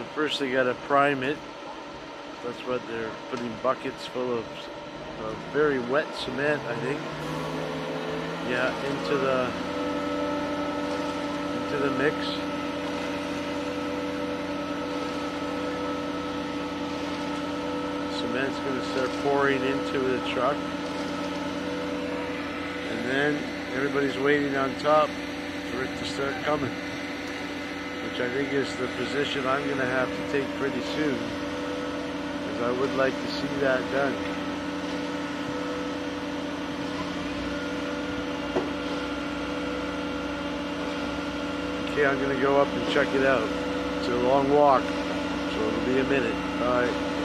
So first they gotta prime it. That's what they're putting buckets full of, of very wet cement, I think. Yeah, into the into the mix. Cement's gonna start pouring into the truck. And then everybody's waiting on top for it to start coming. Which I think is the position I'm gonna have to take pretty soon. Because I would like to see that done. Okay, I'm gonna go up and check it out. It's a long walk, so it'll be a minute. Bye.